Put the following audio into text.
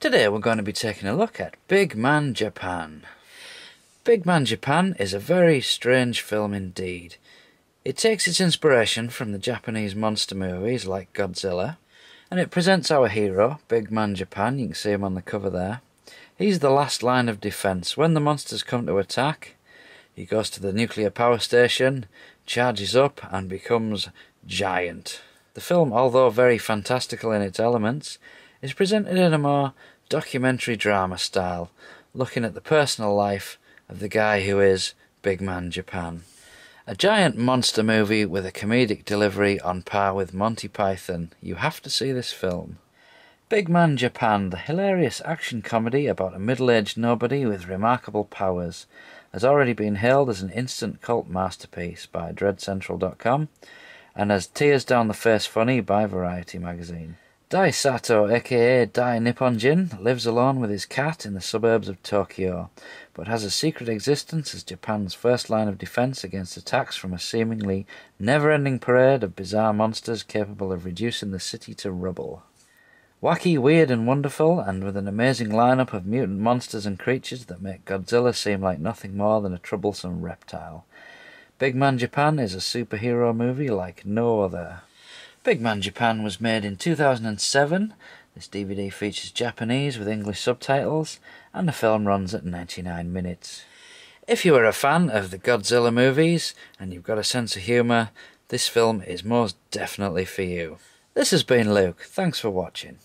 Today we're going to be taking a look at Big Man Japan. Big Man Japan is a very strange film indeed. It takes its inspiration from the Japanese monster movies like Godzilla, and it presents our hero, Big Man Japan, you can see him on the cover there. He's the last line of defence. When the monsters come to attack, he goes to the nuclear power station, charges up, and becomes giant. The film, although very fantastical in its elements, is presented in a more documentary drama style, looking at the personal life of the guy who is Big Man Japan. A giant monster movie with a comedic delivery on par with Monty Python. You have to see this film. Big Man Japan, the hilarious action comedy about a middle aged nobody with remarkable powers, has already been hailed as an instant cult masterpiece by DreadCentral.com and as tears down the face funny by Variety magazine. Dai Sato, aka Dai Nipponjin, lives alone with his cat in the suburbs of Tokyo, but has a secret existence as Japan's first line of defense against attacks from a seemingly never ending parade of bizarre monsters capable of reducing the city to rubble. Wacky, weird, and wonderful, and with an amazing lineup of mutant monsters and creatures that make Godzilla seem like nothing more than a troublesome reptile. Big Man Japan is a superhero movie like no other. Big Man Japan was made in 2007. This DVD features Japanese with English subtitles, and the film runs at 99 minutes. If you are a fan of the Godzilla movies and you've got a sense of humour, this film is most definitely for you. This has been Luke. Thanks for watching.